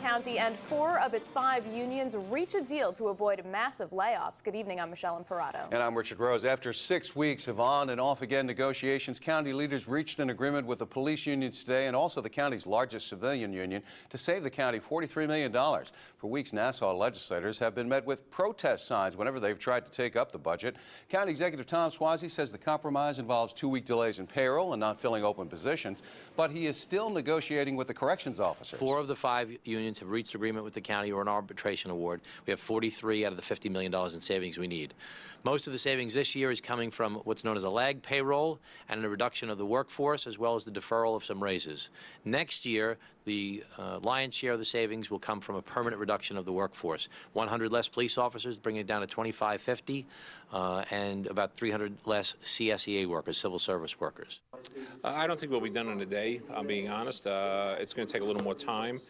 County and four of its five unions reach a deal to avoid massive layoffs. Good evening, I'm Michelle Imparato. And I'm Richard Rose. After six weeks of on and off again negotiations, county leaders reached an agreement with the police unions today and also the county's largest civilian union to save the county $43 million. For weeks, Nassau legislators have been met with protest signs whenever they've tried to take up the budget. County Executive Tom Suozzi says the compromise involves two-week delays in payroll and not filling open positions, but he is still negotiating with the corrections officers. Four of the five unions have reached agreement with the county or an arbitration award. We have 43 out of the $50 million in savings we need. Most of the savings this year is coming from what's known as a lag payroll and a reduction of the workforce, as well as the deferral of some raises. Next year, the uh, lion's share of the savings will come from a permanent reduction of the workforce. 100 less police officers, bringing it down to 2550, uh, and about 300 less CSEA workers, civil service workers. I don't think we'll be done in a day, I'm being honest. Uh, it's going to take a little more time,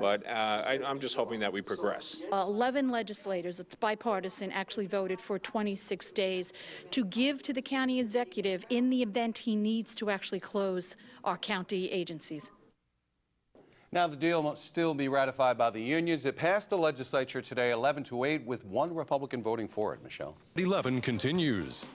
but uh, Uh, I, I'm just hoping that we progress. Uh, 11 legislators, it's bipartisan, actually voted for 26 days to give to the county executive in the event he needs to actually close our county agencies. Now, the deal must still be ratified by the unions. It passed the legislature today 11 to 8 with one Republican voting for it, Michelle. 11 continues.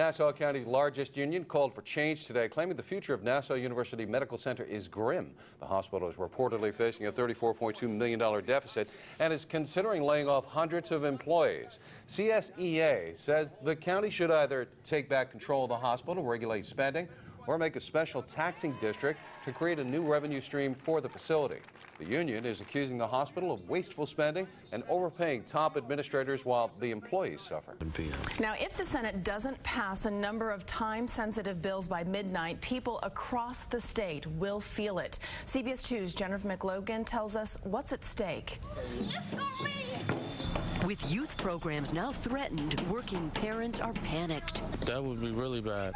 Nassau County's largest union called for change today, claiming the future of Nassau University Medical Center is grim. The hospital is reportedly facing a $34.2 million deficit and is considering laying off hundreds of employees. CSEA says the county should either take back control of the hospital, regulate spending, or make a special taxing district to create a new revenue stream for the facility. The union is accusing the hospital of wasteful spending and overpaying top administrators while the employees suffer. Now, if the Senate doesn't pass a number of time-sensitive bills by midnight, people across the state will feel it. CBS 2's Jennifer McLogan tells us what's at stake. With youth programs now threatened, working parents are panicked. That would be really bad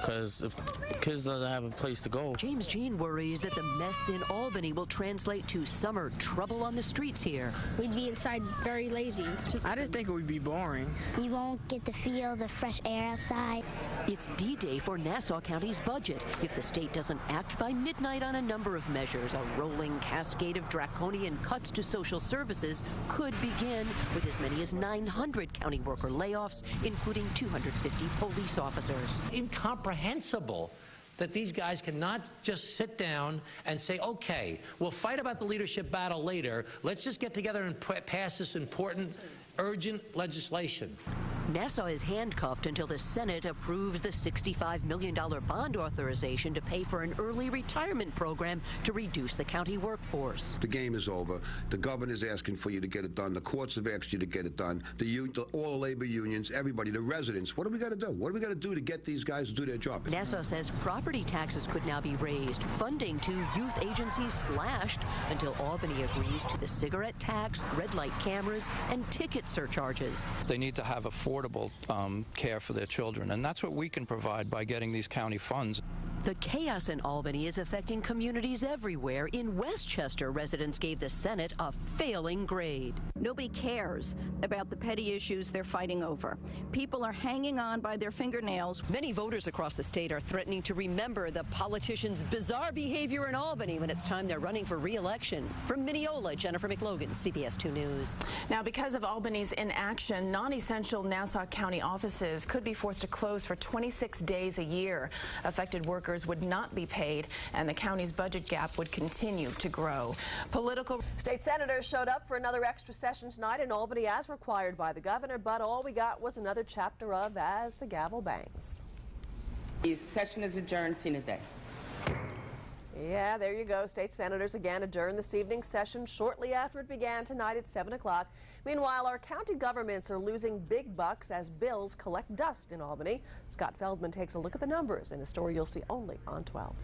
because if kids don't have a place to go. James Jean worries that the mess in Albany will translate to summer trouble on the streets here. We'd be inside very lazy. Just I just think it would be boring. You won't get to feel the fresh air outside. It's D-Day for Nassau County's budget. If the state doesn't act by midnight on a number of measures, a rolling cascade of draconian cuts to social services could begin with as many as 900 county worker layoffs, including 250 police officers. Incomprehensible that these guys cannot just sit down and say, okay, we'll fight about the leadership battle later. Let's just get together and pass this important, urgent legislation. Nassau is handcuffed until the Senate approves the $65 million bond authorization to pay for an early retirement program to reduce the county workforce. The game is over. The governor's asking for you to get it done. The courts have asked you to get it done. The, all the labor unions, everybody, the residents. What do we got to do? What do we got to do to get these guys to do their job? Nassau says property taxes could now be raised, funding to youth agencies slashed until Albany agrees to the cigarette tax, red light cameras, and ticket surcharges. They need to have a affordable um, care for their children. And that's what we can provide by getting these county funds. The chaos in Albany is affecting communities everywhere. In Westchester, residents gave the Senate a failing grade. Nobody cares about the petty issues they're fighting over. People are hanging on by their fingernails. Many voters across the state are threatening to remember the politicians' bizarre behavior in Albany when it's time they're running for re-election. From Mineola, Jennifer McLogan, CBS 2 News. Now, because of Albany's inaction, non-essential Nassau County offices could be forced to close for 26 days a year. Affected workers workers would not be paid, and the county's budget gap would continue to grow. Political state senators showed up for another extra session tonight in Albany as required by the governor, but all we got was another chapter of As the Gavel Bangs. The session is adjourned. Sine die. Yeah, there you go. State senators again adjourned this evening's session shortly after it began tonight at 7 o'clock. Meanwhile, our county governments are losing big bucks as bills collect dust in Albany. Scott Feldman takes a look at the numbers in a story you'll see only on 12.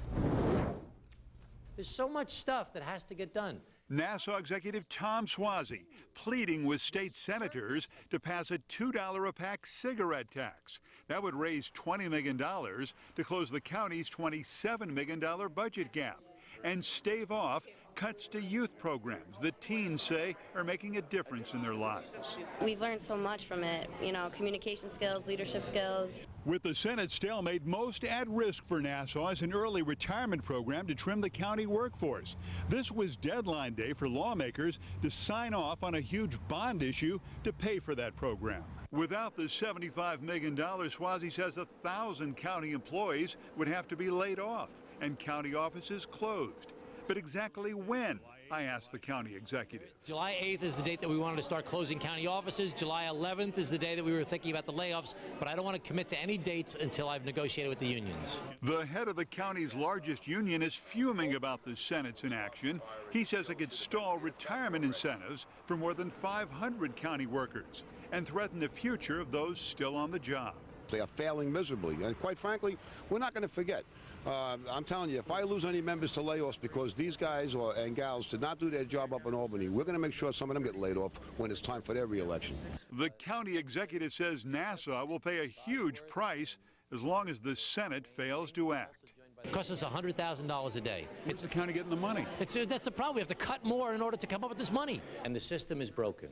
There's so much stuff that has to get done. Nassau Executive Tom Suozzi pleading with state senators to pass a $2 a pack cigarette tax. That would raise $20 million to close the county's $27 million budget gap and stave off cuts to youth programs that teens say are making a difference in their lives. We've learned so much from it, you know, communication skills, leadership skills. With the Senate stalemate, most at risk for Nassau is an early retirement program to trim the county workforce. This was deadline day for lawmakers to sign off on a huge bond issue to pay for that program. Without the $75 million, Suozzi says a thousand county employees would have to be laid off and county offices closed. But exactly when? I asked the county executive. July 8th is the date that we wanted to start closing county offices. July 11th is the day that we were thinking about the layoffs, but I don't want to commit to any dates until I've negotiated with the unions. The head of the county's largest union is fuming about the Senate's inaction. He says it could stall retirement incentives for more than 500 county workers and threaten the future of those still on the job. They are failing miserably. And quite frankly, we're not going to forget. Uh, I'm telling you, if I lose any members to layoffs because these guys or, and gals did not do their job up in Albany, we're going to make sure some of them get laid off when it's time for their reelection. The county executive says Nassau will pay a huge price as long as the Senate fails to act. It costs us $100,000 a day. It's the county getting the money? It's, uh, that's the problem. We have to cut more in order to come up with this money. And the system is broken.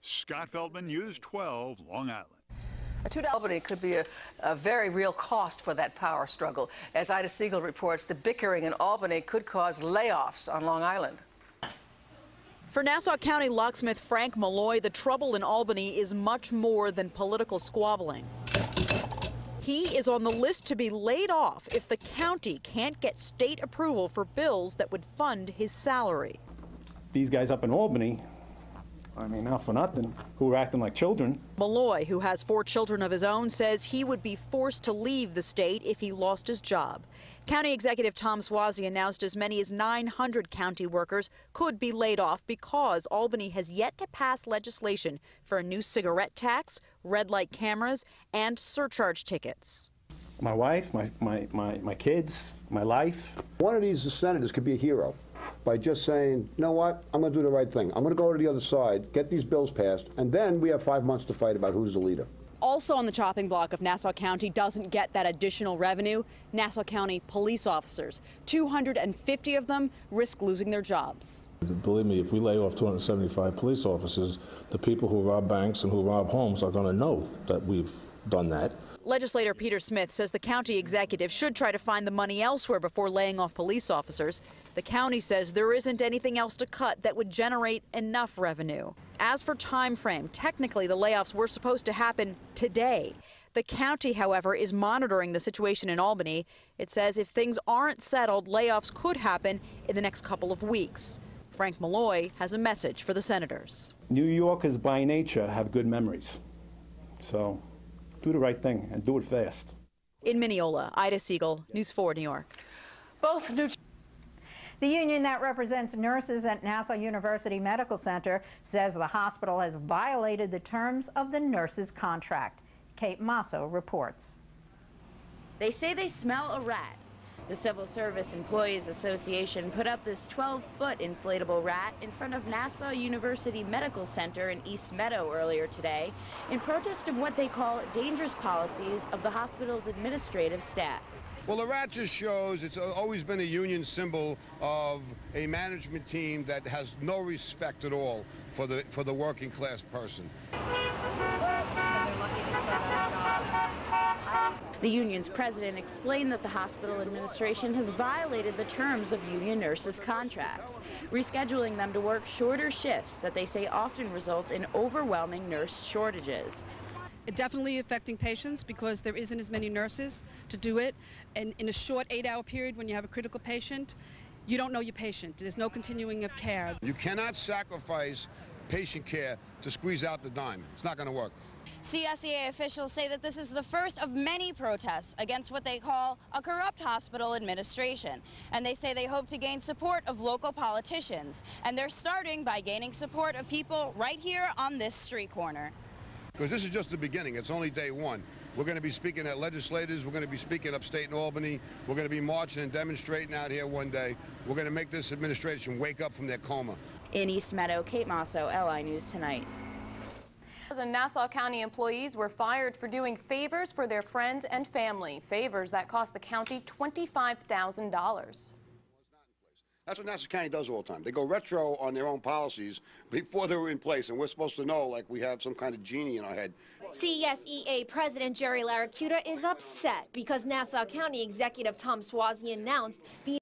Scott Feldman, News 12, Long Island. A $2 Albany could be a, a, very real cost for that power struggle. As Ida Siegel reports, the bickering in Albany could cause layoffs on Long Island. For Nassau County locksmith Frank Malloy, the trouble in Albany is much more than political squabbling. He is on the list to be laid off if the county can't get state approval for bills that would fund his salary. These guys up in Albany I mean, not for nothing, who are acting like children. Malloy, who has four children of his own, says he would be forced to leave the state if he lost his job. County Executive Tom Suozzi announced as many as 900 county workers could be laid off because Albany has yet to pass legislation for a new cigarette tax, red light cameras, and surcharge tickets. My wife, my, my, my, my kids, my life. One of these senators could be a hero by just saying, you know what, I'm going to do the right thing. I'm going to go to the other side, get these bills passed, and then we have five months to fight about who's the leader. Also on the chopping block if Nassau County doesn't get that additional revenue, Nassau County police officers. 250 of them risk losing their jobs. Believe me, if we lay off 275 police officers, the people who rob banks and who rob homes are going to know that we've done that. Legislator Peter Schmitt says the county executive should try to find the money elsewhere before laying off police officers. The county says there isn't anything else to cut that would generate enough revenue. As for time frame, technically the layoffs were supposed to happen today. The county, however, is monitoring the situation in Albany. It says if things aren't settled, layoffs could happen in the next couple of weeks. Frank Malloy has a message for the senators. New Yorkers by nature have good memories. So do the right thing and do it fast. In Mineola, Ida Siegel, News 4 New York. Both New the union that represents nurses at Nassau University Medical Center says the hospital has violated the terms of the nurses' contract. Kate Masso reports. They say they smell a rat. The Civil Service Employees Association put up this 12-foot inflatable rat in front of Nassau University Medical Center in East Meadow earlier today in protest of what they call dangerous policies of the hospital's administrative staff. Well, the rat just shows it's always been a union symbol of a management team that has no respect at all for the for the working class person. The union's president explained that the hospital administration has violated the terms of union nurses' contracts, rescheduling them to work shorter shifts that they say often result in overwhelming nurse shortages. It definitely affecting patients because there isn't as many nurses to do it. And in a short eight-hour period when you have a critical patient, you don't know your patient. There's no continuing of care. You cannot sacrifice patient care to squeeze out the dime. It's not going to work. CSEA officials say that this is the first of many protests against what they call a corrupt hospital administration. And they say they hope to gain support of local politicians. And they're starting by gaining support of people right here on this street corner. Because this is just the beginning. It's only day one. We're going to be speaking at legislators. We're going to be speaking upstate in Albany. We're going to be marching and demonstrating out here one day. We're going to make this administration wake up from their coma. In East Meadow, Kate Masso, LI News Tonight. And Nassau County employees were fired for doing favors for their friends and family, favors that cost the county $25,000. That's what Nassau County does all the time. They go retro on their own policies before they were in place, and we're supposed to know like we have some kind of genie in our head. CSEA President Jerry Laricchiuta is upset because Nassau County Executive Tom Suozzi announced the